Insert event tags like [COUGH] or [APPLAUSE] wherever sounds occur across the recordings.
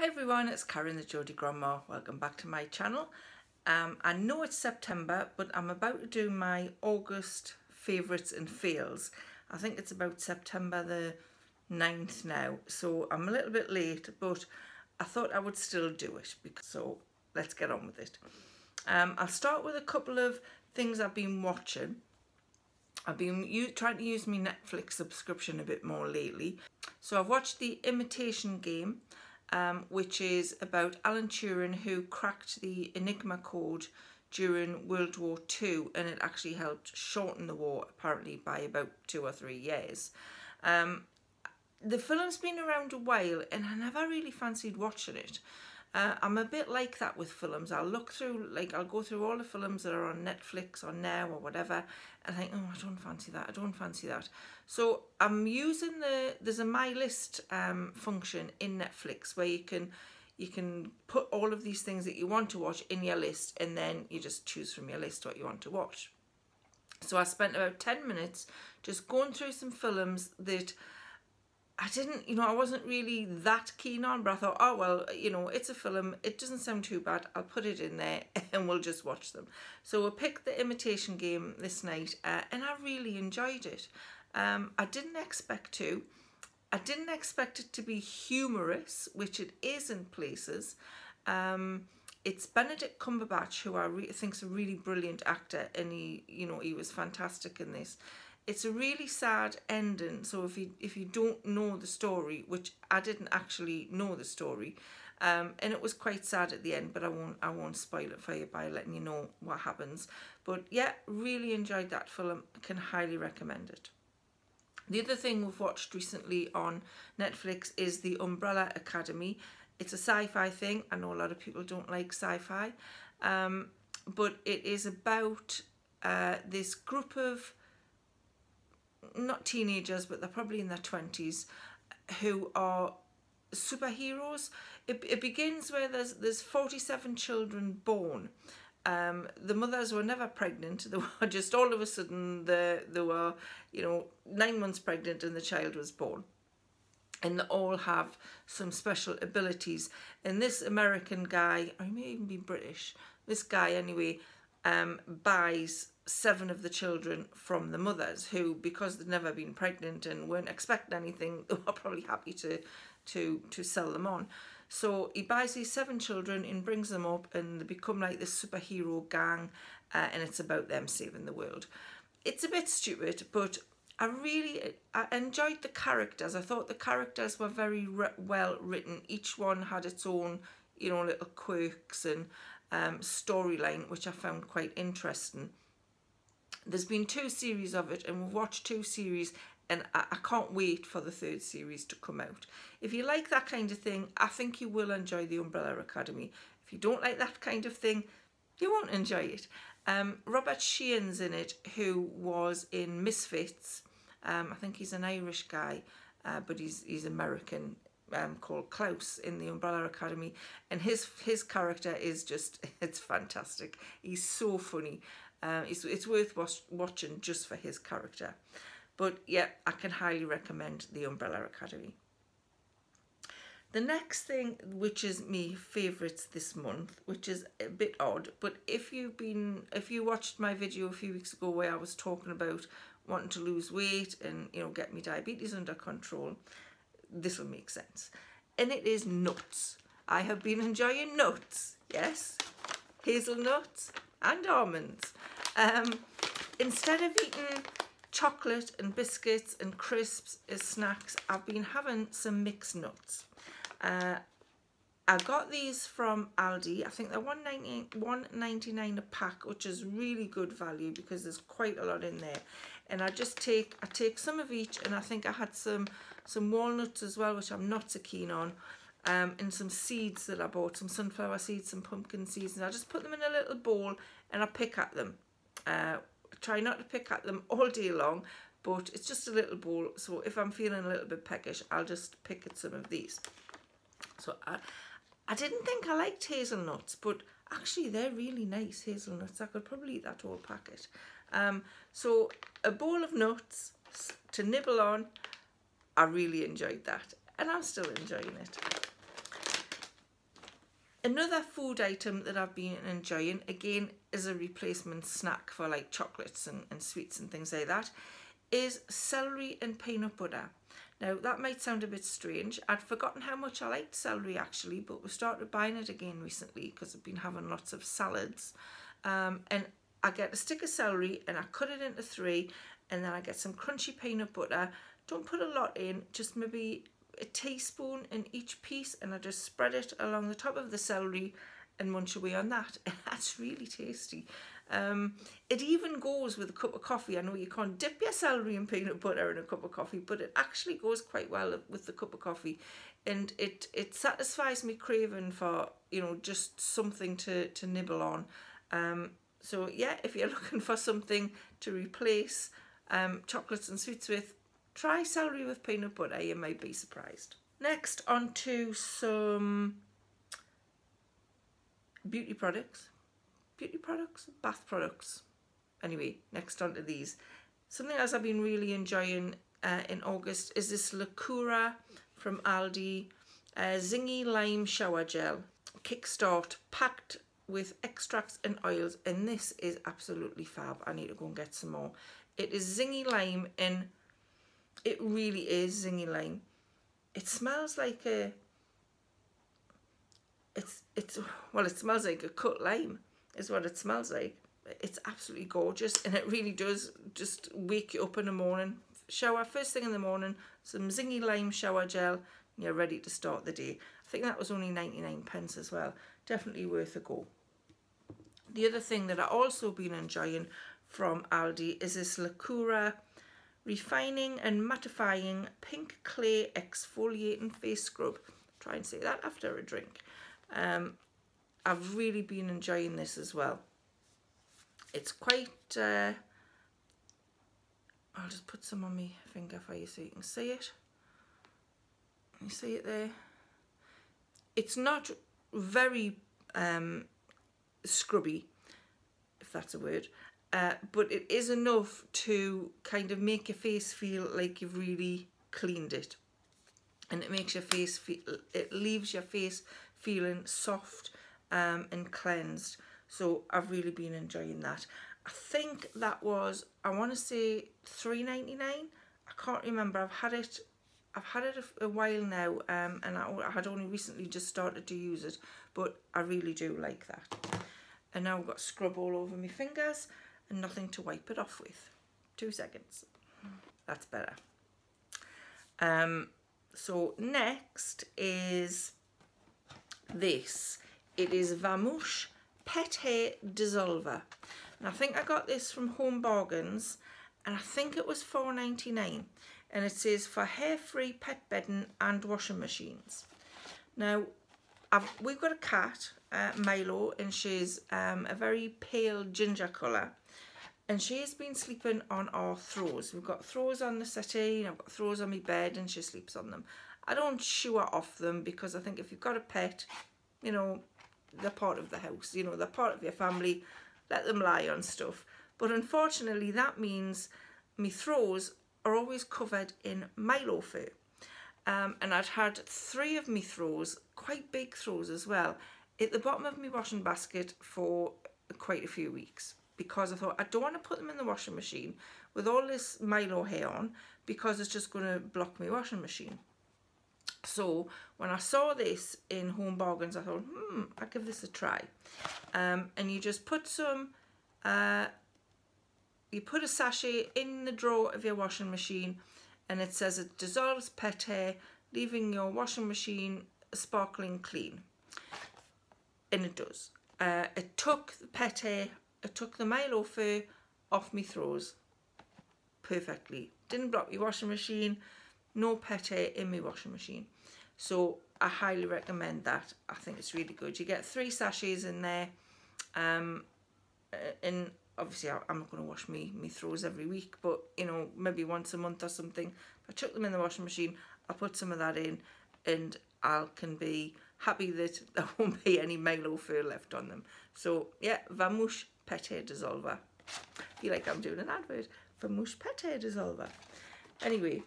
Hi everyone, it's Karen the Geordie Grandma. Welcome back to my channel. Um, I know it's September, but I'm about to do my August favourites and fails. I think it's about September the 9th now, so I'm a little bit late, but I thought I would still do it. Because, so let's get on with it. Um, I'll start with a couple of things I've been watching. I've been trying to use my Netflix subscription a bit more lately. So I've watched The Imitation Game um, which is about Alan Turing who cracked the Enigma code during World War II and it actually helped shorten the war apparently by about two or three years. Um, the film's been around a while and I never really fancied watching it. Uh, I'm a bit like that with films. I'll look through, like, I'll go through all the films that are on Netflix or Now or whatever, and think, oh, I don't fancy that. I don't fancy that. So I'm using the there's a My List um, function in Netflix where you can you can put all of these things that you want to watch in your list, and then you just choose from your list what you want to watch. So I spent about 10 minutes just going through some films that I didn't, you know, I wasn't really that keen on, but I thought, oh, well, you know, it's a film. It doesn't sound too bad. I'll put it in there [LAUGHS] and we'll just watch them. So we picked the imitation game this night uh, and I really enjoyed it. Um, I didn't expect to. I didn't expect it to be humorous, which it is in places. Um, it's Benedict Cumberbatch, who I think think's a really brilliant actor, and he, you know, he was fantastic in this. It's a really sad ending. So if you if you don't know the story, which I didn't actually know the story, um, and it was quite sad at the end, but I won't I won't spoil it for you by letting you know what happens. But yeah, really enjoyed that film. I can highly recommend it. The other thing we've watched recently on Netflix is The Umbrella Academy. It's a sci-fi thing. I know a lot of people don't like sci-fi, um, but it is about uh, this group of not teenagers, but they're probably in their 20s, who are superheroes. It, it begins where there's, there's 47 children born. Um, the mothers were never pregnant. [LAUGHS] They were just all of a sudden, they, they were, you know, nine months pregnant and the child was born. And they all have some special abilities. And this American guy, or he may even be British, this guy anyway, um, buys seven of the children from the mothers who, because they'd never been pregnant and weren't expecting anything, they [LAUGHS] were probably happy to, to, to sell them on. So he buys these seven children and brings them up and they become like this superhero gang uh, and it's about them saving the world. It's a bit stupid, but I really I enjoyed the characters. I thought the characters were very well written. Each one had its own, you know, little quirks and um, storyline, which I found quite interesting. There's been two series of it and we've watched two series and I, I can't wait for the third series to come out. If you like that kind of thing, I think you will enjoy The Umbrella Academy. If you don't like that kind of thing, you won't enjoy it. Um, Robert Sheehan's in it, who was in Misfits. Um, I think he's an Irish guy, uh, but he's he's American um, called Klaus in the Umbrella Academy, and his his character is just [LAUGHS] it's fantastic. He's so funny. Uh, it's it's worth watch, watching just for his character. But yeah, I can highly recommend the Umbrella Academy. The next thing, which is me favourites this month, which is a bit odd, but if you've been, if you watched my video a few weeks ago where I was talking about wanting to lose weight and you know get my diabetes under control, this will make sense. And it is nuts. I have been enjoying nuts, yes, hazelnuts and almonds. Um, instead of eating chocolate and biscuits and crisps as snacks, I've been having some mixed nuts. Uh, I got these from Aldi. I think they're 1.99 a pack, which is really good value because there's quite a lot in there. And I just take I take some of each, and I think I had some some walnuts as well, which I'm not so keen on, um, and some seeds that I bought, some sunflower seeds, some pumpkin seeds, and I just put them in a little bowl and I pick at them. Uh, try not to pick at them all day long, but it's just a little bowl. So if I'm feeling a little bit peckish, I'll just pick at some of these. So I, I didn't think I liked hazelnuts, but actually they're really nice hazelnuts. I could probably eat that whole packet. Um, so a bowl of nuts to nibble on, I really enjoyed that and I'm still enjoying it. Another food item that I've been enjoying, again, is a replacement snack for like chocolates and, and sweets and things like that, is celery and peanut butter. Now, that might sound a bit strange. I'd forgotten how much I liked celery actually, but we started buying it again recently because I've been having lots of salads. Um, and I get a stick of celery and I cut it into three and then I get some crunchy peanut butter. Don't put a lot in, just maybe a teaspoon in each piece and I just spread it along the top of the celery and munch away on that. [LAUGHS] That's really tasty. Um, it even goes with a cup of coffee. I know you can't dip your celery and peanut butter in a cup of coffee, but it actually goes quite well with the cup of coffee. And it, it satisfies me craving for, you know, just something to, to nibble on. Um, so yeah, if you're [LAUGHS] looking for something to replace um, chocolates and sweets with, try celery with peanut butter. You might be surprised. Next, on to some beauty products beauty products, bath products. Anyway, next on to these. Something else I've been really enjoying uh, in August is this Lacura from Aldi uh, Zingy Lime Shower Gel. Kickstart, packed with extracts and oils. And this is absolutely fab. I need to go and get some more. It is Zingy Lime and it really is Zingy Lime. It smells like a... It's, it's, well, it smells like a cut lime is what it smells like. It's absolutely gorgeous and it really does just wake you up in the morning. Shower first thing in the morning, some zingy lime shower gel, and you're ready to start the day. I think that was only 99 pence as well. Definitely worth a go. The other thing that I also been enjoying from Aldi is this Lacura Refining and Mattifying Pink Clay Exfoliating Face Scrub. Try and say that after a drink. Um, I've really been enjoying this as well. It's quite, uh, I'll just put some on my finger for you so you can see it. You see it there? It's not very um, scrubby, if that's a word, uh, but it is enough to kind of make your face feel like you've really cleaned it. And it makes your face feel, it leaves your face feeling soft um, and cleansed. So I've really been enjoying that. I think that was, I want to say three ninety nine. I can't remember. I've had it, I've had it a, a while now um, and I, I had only recently just started to use it. But I really do like that. And now I've got scrub all over my fingers and nothing to wipe it off with. Two seconds. That's better. Um, so next is this. It is Vamoosh Pet Hair Dissolver. And I think I got this from Home Bargains and I think it was four ninety nine. And it says for hair-free pet bedding and washing machines. Now, I've, we've got a cat, uh, Milo, and she's um, a very pale ginger colour. And she has been sleeping on our throws. We've got throws on the settee, I've got throws on my bed, and she sleeps on them. I don't shoo her off them because I think if you've got a pet, you know, they're part of the house, you know, they're part of your family, let them lie on stuff. But unfortunately, that means my throws are always covered in Milo fur. Um, and I'd had three of my throws, quite big throws as well, at the bottom of my washing basket for quite a few weeks because I thought I don't want to put them in the washing machine with all this Milo hair on because it's just going to block my washing machine. So when I saw this in Home Bargains, I thought, hmm, I'll give this a try. Um, and you just put some, uh, you put a sachet in the drawer of your washing machine and it says it dissolves pet hair, leaving your washing machine sparkling clean. And it does. Uh, it took the pet hair, it took the Milo fur off me throws perfectly. Didn't block my washing machine, no pet in my washing machine. So I highly recommend that. I think it's really good. You get three sachets in there. Um, uh, and obviously I'm not going to wash me, me throws every week, but you know, maybe once a month or something. I chuck them in the washing machine, I'll put some of that in and I can be happy that [LAUGHS] there won't be any Milo fur left on them. So yeah, Vamoosh Pet Hair Dissolver. I feel like I'm doing an advert. Vamoosh Pet Hair Dissolver. Anyway,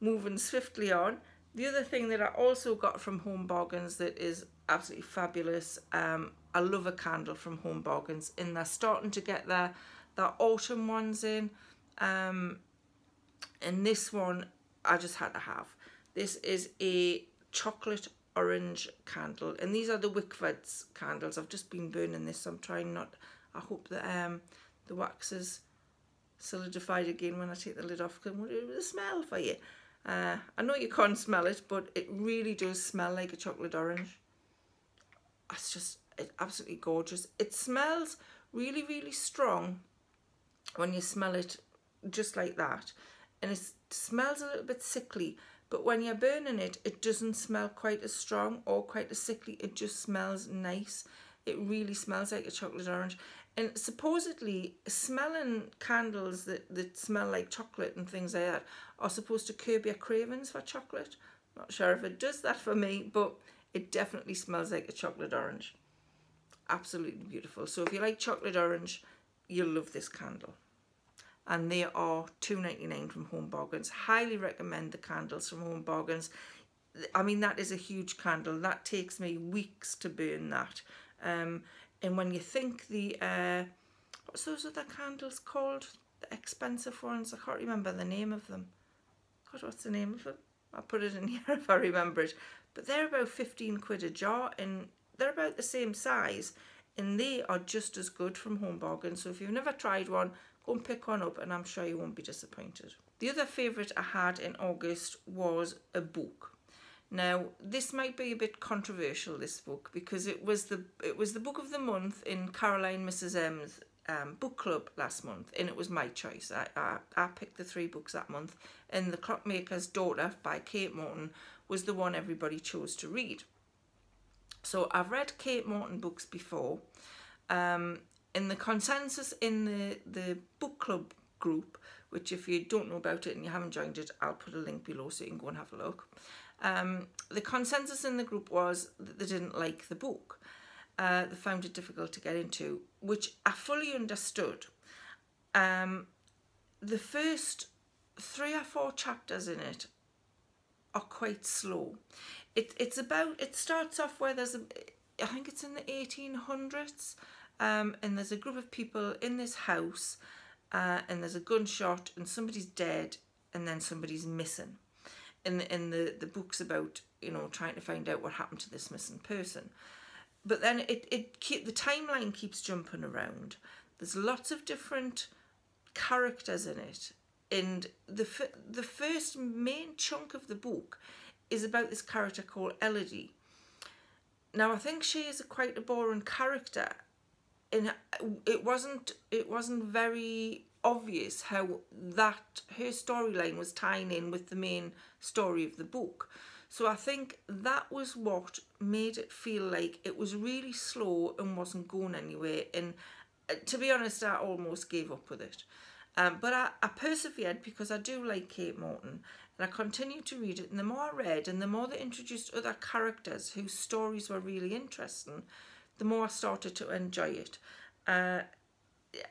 moving swiftly on, The other thing that I also got from Home Bargains that is absolutely fabulous, um, I love a candle from Home Bargains and they're starting to get their, their autumn ones in. Um, and this one I just had to have. This is a chocolate orange candle and these are the Wickford's candles. I've just been burning this so I'm trying not, I hope that um, the wax is solidified again when I take the lid off because it will smell for you. Uh, I know you can't smell it, but it really does smell like a chocolate orange. It's just it's absolutely gorgeous. It smells really, really strong when you smell it just like that. And it smells a little bit sickly, but when you're burning it, it doesn't smell quite as strong or quite as sickly. It just smells nice. It really smells like a chocolate orange. And supposedly, smelling candles that, that smell like chocolate and things like that are supposed to curb your cravings for chocolate. Not sure if it does that for me, but it definitely smells like a chocolate orange. Absolutely beautiful. So if you like chocolate orange, you'll love this candle. And they are two ninety nine from Home Bargains. Highly recommend the candles from Home Bargains. I mean, that is a huge candle. That takes me weeks to burn that. Um, and when you think the, uh, what's those other candles called? The expensive ones. I can't remember the name of them. God, what's the name of them? I'll put it in [LAUGHS] here if I remember it. But they're about 15 quid a jar and they're about the same size and they are just as good from Home Bargain. So if you've never tried one, go and pick one up and I'm sure you won't be disappointed. The other favourite I had in August was a book. Now, this might be a bit controversial, this book, because it was the it was the book of the month in Caroline Mrs. M's um, book club last month, and it was my choice. I, I, I picked the three books that month, and The Clockmaker's Daughter by Kate Morton was the one everybody chose to read. So I've read Kate Morton books before, um, and the consensus in the, the book club group, which if you don't know about it and you haven't joined it, I'll put a link below so you can go and have a look. Um, the consensus in the group was that they didn't like the book. Uh, they found it difficult to get into, which I fully understood. Um, the first three or four chapters in it are quite slow. It, it's about, it starts off where there's a, I think it's in the 1800s, um, and there's a group of people in this house, uh, and there's a gunshot, and somebody's dead, and then somebody's missing in the, in the, the books about, you know, trying to find out what happened to this missing person. But then it, it keep, the timeline keeps jumping around. There's lots of different characters in it. And the, the first main chunk of the book is about this character called Elodie. Now I think she is a quite a boring character and it wasn't it wasn't very obvious how that her storyline was tying in with the main story of the book. So I think that was what made it feel like it was really slow and wasn't going anywhere. And uh, to be honest, I almost gave up with it. Um, but I, I persevered because I do like Kate Morton and I continued to read it. And the more I read and the more they introduced other characters whose stories were really interesting, the more I started to enjoy it. Uh,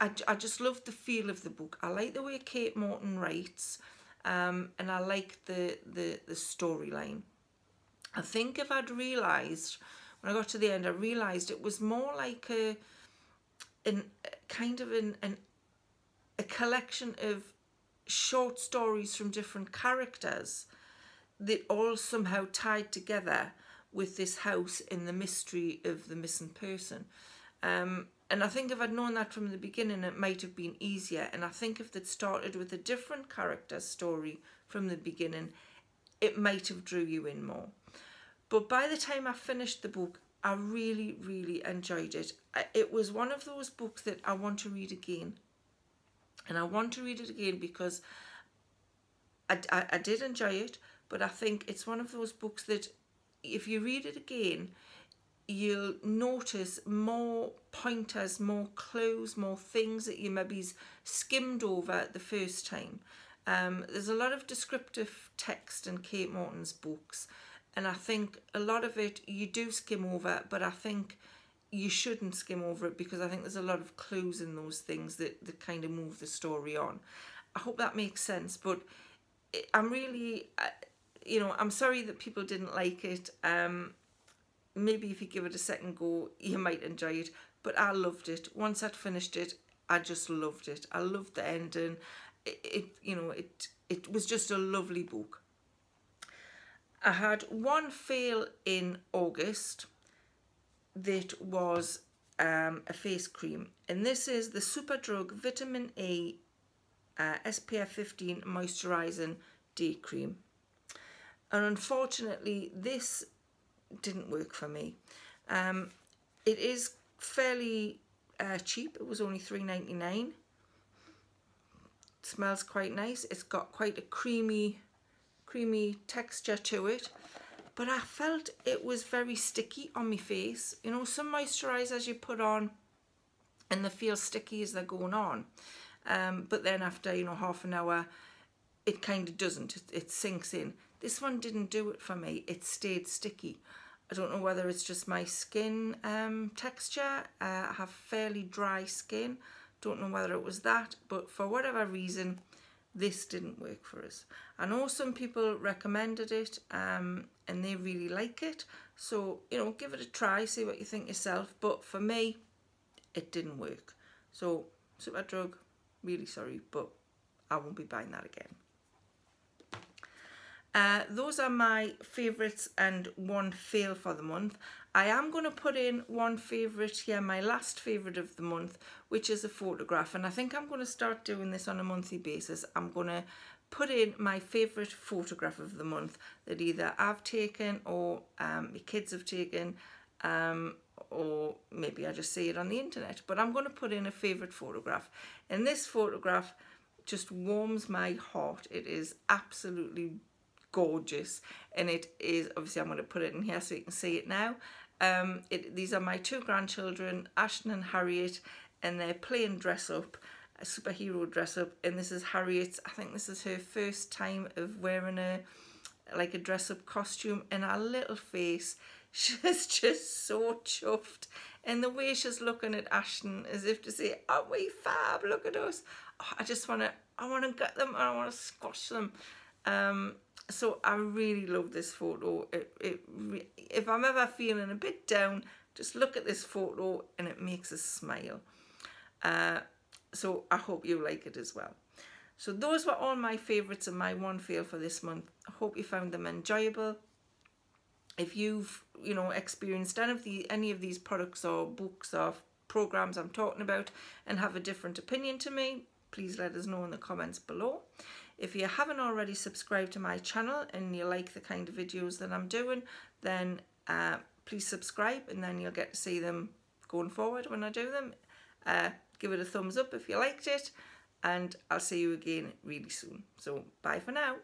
I, I just love the feel of the book. I like the way Kate Morton writes um, and I like the, the, the storyline. I think if I'd realised, when I got to the end, I realised it was more like a, an, kind of an, an, a collection of short stories from different characters that all somehow tied together with this house in the mystery of the missing person. Um, and I think if I'd known that from the beginning, it might have been easier. And I think if they'd started with a different character story from the beginning, it might have drew you in more. But by the time I finished the book, I really, really enjoyed it. It was one of those books that I want to read again. And I want to read it again because I, I, I did enjoy it, but I think it's one of those books that if you read it again, you'll notice more pointers, more clues, more things that you maybe skimmed over the first time. Um, there's a lot of descriptive text in Kate Morton's books, and I think a lot of it you do skim over, but I think you shouldn't skim over it because I think there's a lot of clues in those things that, that kind of move the story on. I hope that makes sense, but I'm really, you know, I'm sorry that people didn't like it. Um, maybe if you give it a second go, you might enjoy it. But I loved it. Once I'd finished it, I just loved it. I loved the ending. It, it you know, it it was just a lovely book. I had one fail in August that was um, a face cream and this is the Superdrug Vitamin A uh, SPF 15 Moisturising Day Cream and unfortunately this didn't work for me. Um, it is fairly uh, cheap, it was only three ninety nine. smells quite nice, it's got quite a creamy, creamy texture to it but I felt it was very sticky on my face. You know, some moisturisers you put on and they feel sticky as they're going on. Um, but then after, you know, half an hour, it kind of doesn't. It, it sinks in. This one didn't do it for me. It stayed sticky. I don't know whether it's just my skin um, texture. Uh, I have fairly dry skin. Don't know whether it was that, but for whatever reason, this didn't work for us. I know some people recommended it um, and they really like it. So, you know, give it a try, see what you think yourself. But for me, it didn't work. So, Superdrug, really sorry, but I won't be buying that again. Uh, those are my favourites and one fail for the month. I am going to put in one favourite here, my last favourite of the month, which is a photograph. And I think I'm going to start doing this on a monthly basis. I'm going to put in my favourite photograph of the month that either I've taken or um, my kids have taken um, or maybe I just see it on the internet. But I'm going to put in a favourite photograph. And this photograph just warms my heart. It is absolutely gorgeous. And it is obviously I'm going to put it in here so you can see it now. Um it, these are my two grandchildren Ashton and Harriet and they're playing dress up a superhero dress up. And this is Harriet's I think this is her first time of wearing a like a dress up costume. And her little face [LAUGHS] she's just so chuffed. And the way she's looking at Ashton as if to say are we fab? Look at us. Oh, I just want to I want to get them I want to squash them. Um so I really love this photo. It, it, if I'm ever feeling a bit down, just look at this photo and it makes us smile. Uh, so I hope you like it as well. So those were all my favourites and my one fail for this month. I hope you found them enjoyable. If you've, you know, experienced any of, the, any of these products or books or programs I'm talking about and have a different opinion to me, please let us know in the comments below. If you haven't already subscribed to my channel and you like the kind of videos that I'm doing, then uh, please subscribe and then you'll get to see them going forward when I do them. Uh, give it a thumbs up if you liked it and I'll see you again really soon. So bye for now.